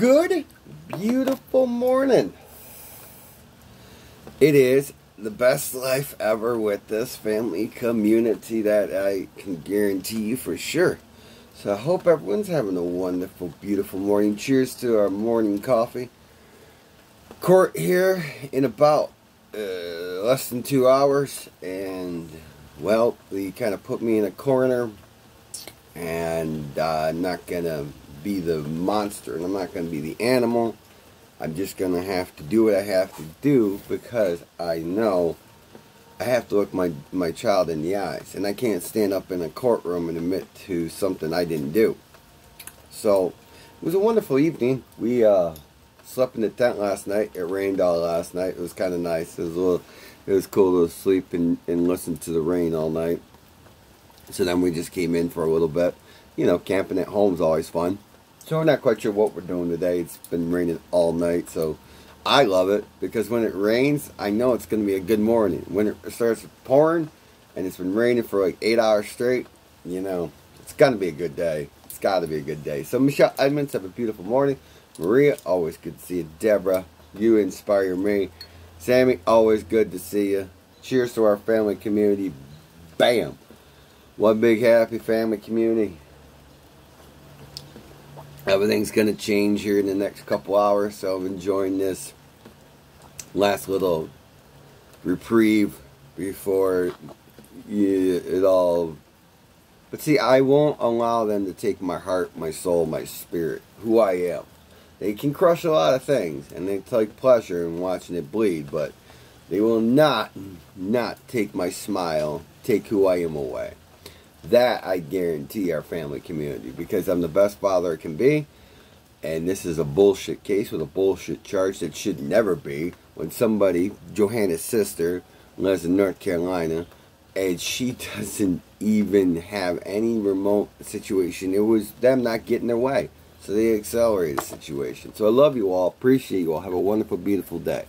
Good, beautiful morning. It is the best life ever with this family community that I can guarantee you for sure. So I hope everyone's having a wonderful, beautiful morning. Cheers to our morning coffee. Court here in about uh, less than two hours, and well, they kind of put me in a corner, and uh, I'm not gonna be the monster, and I'm not gonna be the animal. I'm just gonna have to do what I have to do because I know I have to look my my child in the eyes, and I can't stand up in a courtroom and admit to something I didn't do. So it was a wonderful evening. We uh, slept in the tent last night. It rained all last night. It was kind of nice. It was a little. It was cool to sleep and, and listen to the rain all night. So then we just came in for a little bit. You know, camping at home is always fun. So we're not quite sure what we're doing today. It's been raining all night, so I love it because when it rains, I know it's going to be a good morning. When it starts pouring and it's been raining for like eight hours straight, you know, it's going to be a good day. It's got to be a good day. So Michelle Edmonds, have a beautiful morning. Maria, always good to see you. Deborah, you inspire me. Sammy, always good to see you. Cheers to our family community. Bam. One big happy family community. Everything's going to change here in the next couple hours, so I'm enjoying this last little reprieve before you, it all. But see, I won't allow them to take my heart, my soul, my spirit, who I am. They can crush a lot of things, and they take pleasure in watching it bleed, but they will not, not take my smile, take who I am away. That I guarantee our family community because I'm the best father I can be. And this is a bullshit case with a bullshit charge that should never be. When somebody, Johanna's sister, lives in North Carolina, and she doesn't even have any remote situation. It was them not getting their way. So they accelerated the situation. So I love you all. Appreciate you all. Have a wonderful, beautiful day.